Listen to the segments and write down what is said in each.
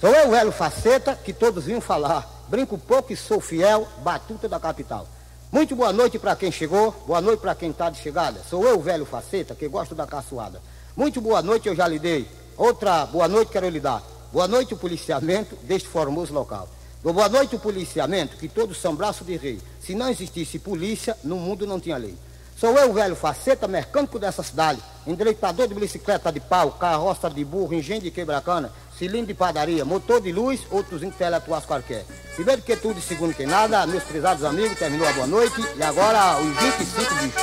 Sou eu, o velho faceta, que todos vinham falar. Brinco pouco e sou fiel, batuta da capital. Muito boa noite para quem chegou, boa noite para quem está de chegada. Sou eu, velho faceta, que gosto da caçoada. Muito boa noite eu já lhe dei. Outra boa noite quero lhe dar. Boa noite o policiamento deste formoso local. Boa noite o policiamento, que todos são braços de rei. Se não existisse polícia, no mundo não tinha lei. Sou eu, velho faceta, mecânico dessa cidade, endireitador de bicicleta de pau, carroça de burro, engenho de quebra-cana, cilindro de padaria, motor de luz, outros intelectuais qualquer. Primeiro que tudo e segundo que nada, meus prezados amigos, terminou a boa noite e agora os 25 bichos.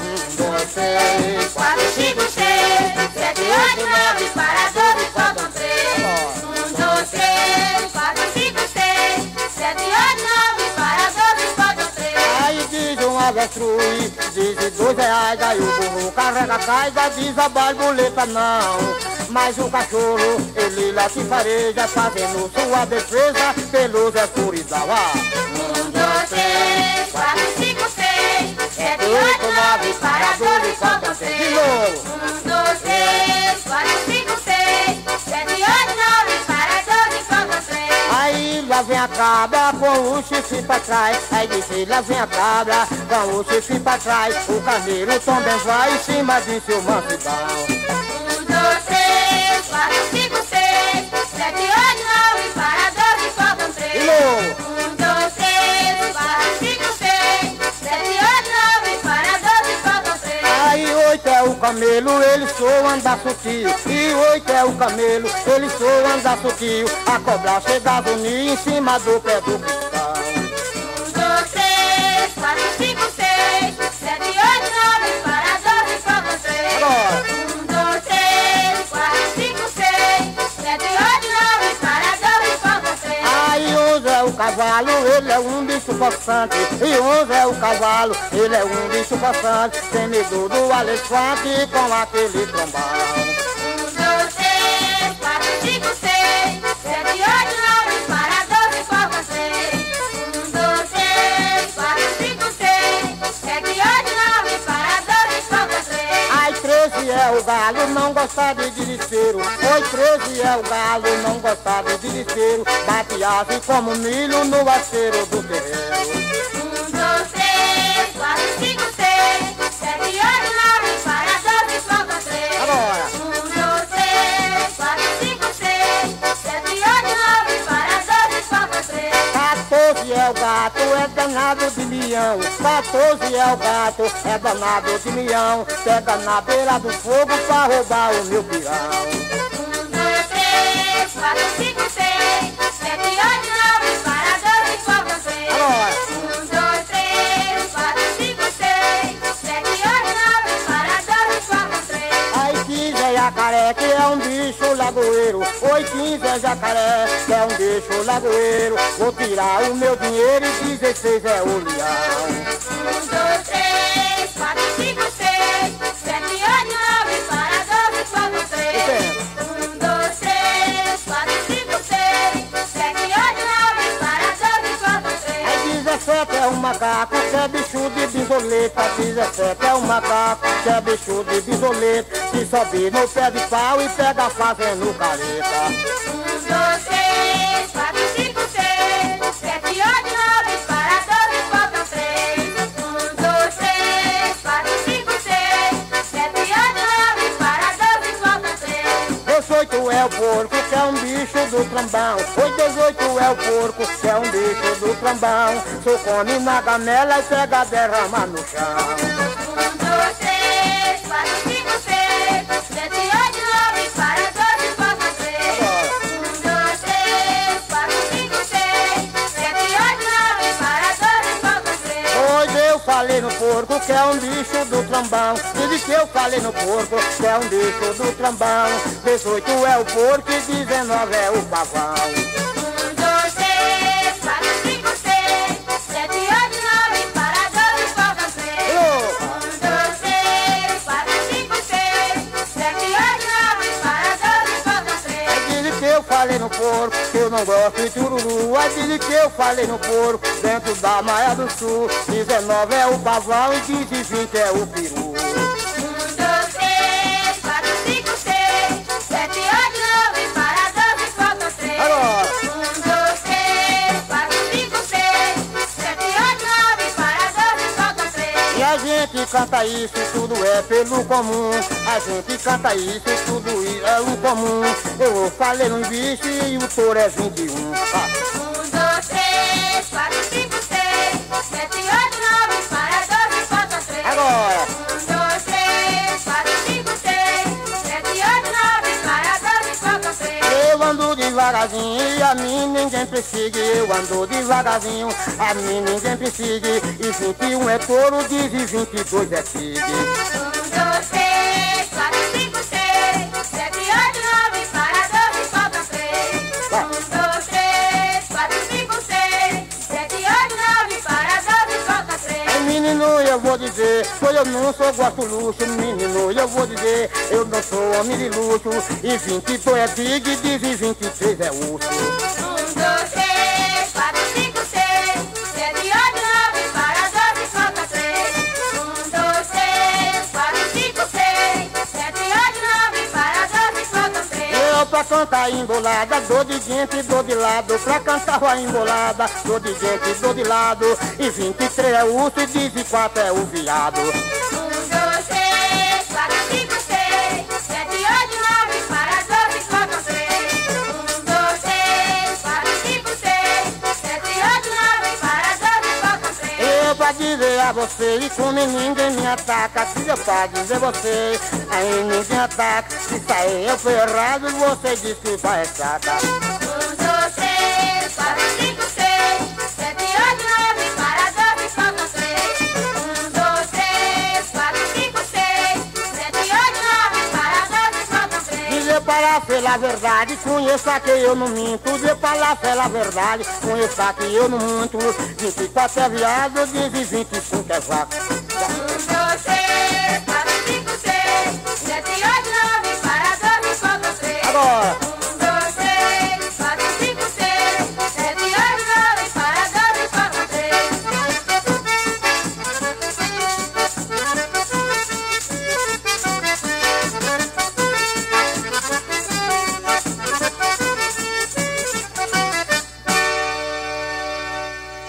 Um, dois, três, quatro, cinco, diz dois reais, aí o burro carrega caixa, diz a borboleta não. Mas o cachorro, ele lá se fareja, fazendo sua defesa pelos escuridão. Ah. Um, dois, três, quatro, cinco, seis, sete, oito, nove, para doze, cabra com o chifre pra trás. Aí disse, lá vem a cabra com o chifre pra trás. O carneiro também vai em cima de seu mansidão. Um, dois, três, quatro, cinco, seis, sete, oito, nove, para doze, faltam De três. Camelo, ele sou andar sutil. E oito é o camelo, ele sou andar sutil. A cobra chega do ninho em cima do pé do cristal. Um, dois, três, quatro, cinco, seis, sete, oito, nove, para doze, faltam três. Agora. Um, dois, três, quatro, cinco, seis, sete, oito, nove, para doze, faltam três. Aí onze é o cavalo, ele é um bicho possante. E onze é o cavalo, ele é um bicho possante. Tem medo do elefante com aquele trombão. É o galo, não gosta de desespero. Oi, 13 é o galo, não gosta de desespero. Bate asa como milho no aceiro do terreiro. Gato, é danado de leão. 14 é o gato, é danado de leão. Pega na beira do fogo pra roubar o meu pirão. Um, dois, três, quatro, cinco, seis, sete, oito, nove, para doze, faltam três. Agora. Um, dois, três, quatro, cinco, seis, sete, oito, nove, para doze, faltam três. Aí 15 é jacaré, que é um bicho lagoeiro. Oi, 15 é jacaré, é um bicho lagoeiro. Vou tirar o meu dinheiro e 16 é o leão. 17 é um macaco, é bicho de bisoleta. 17 é um macaco, que é bicho de bisoleta. Que sobe no pé de pau e pega fazendo careta. Um, dois, três, quatro, cinco, seis, sete, oito, nove, para doze, faltam três. Um, dois, três, quatro, cinco, seis, sete, oito, nove, para doze, faltam três. 18 é o porco, que é um bicho do trambão. Oi, 18 é o porco, que é um bicho do trambão. Só come na gamela e pega derrama no chão. Um, dois, três, porco, que é um bicho do trambão. Diz que eu falei no porco, que é um bicho do trambão. 18 é o porco e 19 é o pavão. Eu falei no que eu não gosto de tururu. Aí diz que eu falei no porco, dentro da Maia do Sul. 19 é o pavão e 15 e 20 é o peru. Gente canta isso, tudo é pelo comum. A gente canta isso, tudo é o comum. Eu falei no bicho e o touro é 21. Ah. Devagarzinho e a mim ninguém persegue. Eu ando devagarzinho, a mim ninguém persegue. E 21 é touro, diz e 22 é tigre. Um, dois, eu não sou gosto luxo. Menino, eu vou dizer, eu não sou homem de luxo. E 22 é diz e 23 é urso. Cantar embolada, dou de gente, dou de lado. Pra cantar a embolada, dou de gente, dou de lado. E 23 é urso e 14 é o viado. Dizer a você, e como ninguém me ataca, se eu pra dizer você, aí ninguém ataca. Se sair eu fui errado, você diz que vai ressaca. Falar a verdade, conheça que eu não minto. Para falar a verdade, conheça que eu não minto. 24 é viado, diz e 25 é vaca. Um, dois, três, quatro, cinco, seis, sete, oito, nove, para três. Agora.